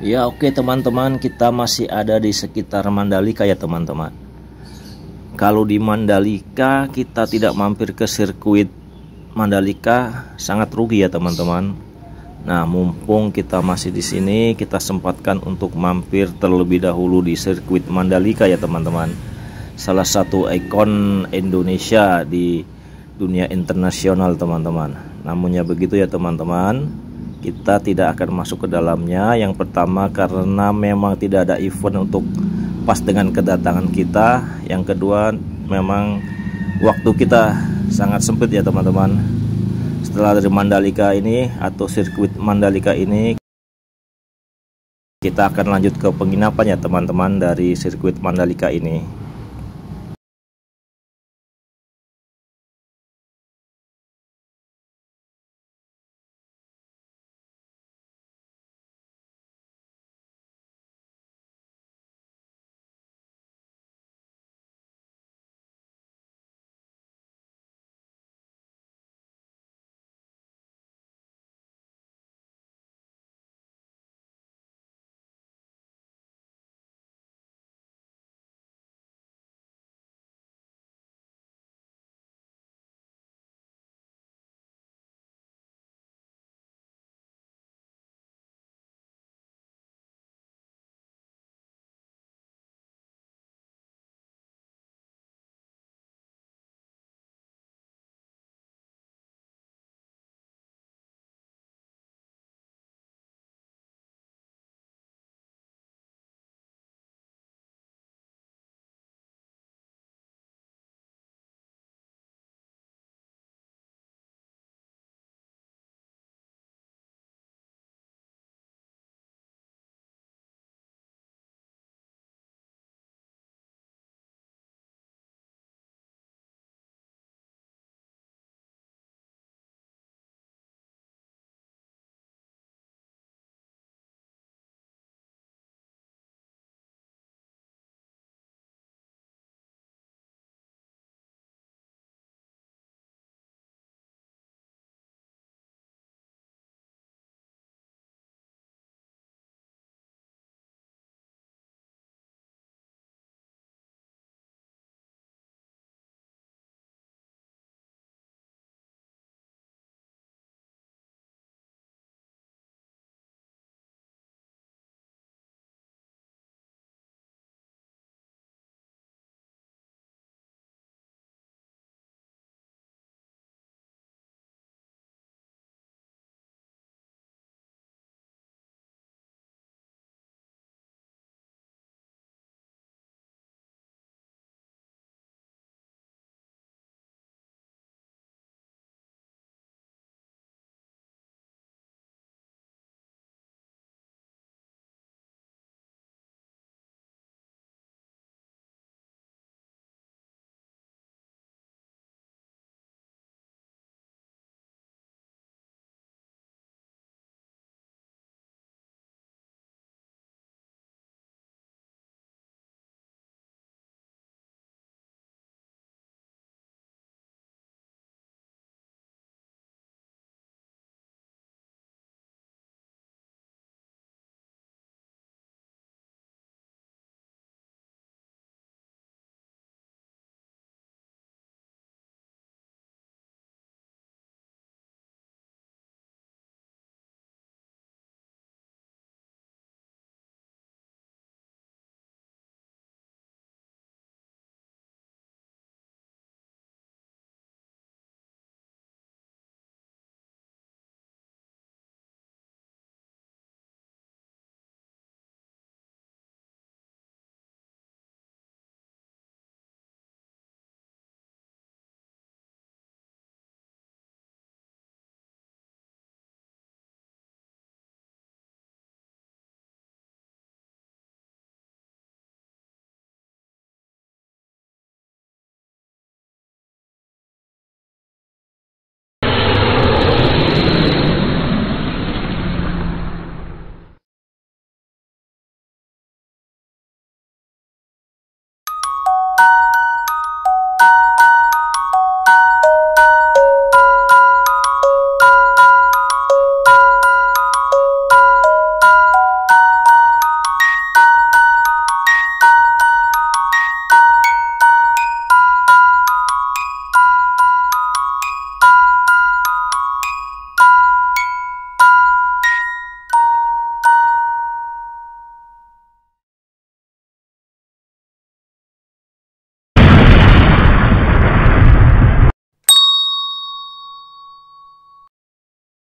Ya oke teman-teman kita masih ada di sekitar Mandalika ya teman-teman. Kalau di Mandalika kita tidak mampir ke sirkuit Mandalika sangat rugi ya teman-teman. Nah mumpung kita masih di sini kita sempatkan untuk mampir terlebih dahulu di sirkuit Mandalika ya teman-teman. Salah satu ikon Indonesia di dunia internasional teman-teman. Namunnya begitu ya teman-teman kita tidak akan masuk ke dalamnya. Yang pertama karena memang tidak ada event untuk pas dengan kedatangan kita. Yang kedua memang waktu kita sangat sempit ya teman-teman. Setelah dari Mandalika ini atau sirkuit Mandalika ini kita akan lanjut ke penginapan ya teman-teman dari sirkuit Mandalika ini